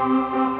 Música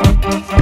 Thank